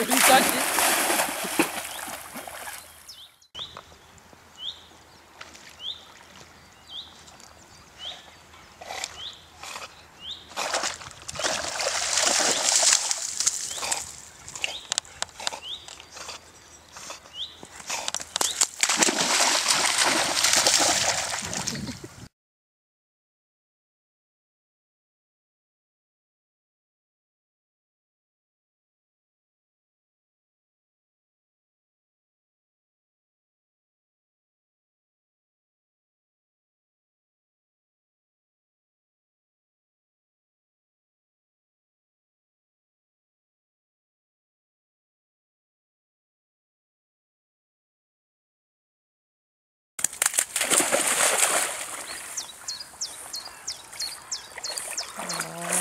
Ele tá aqui. Ah.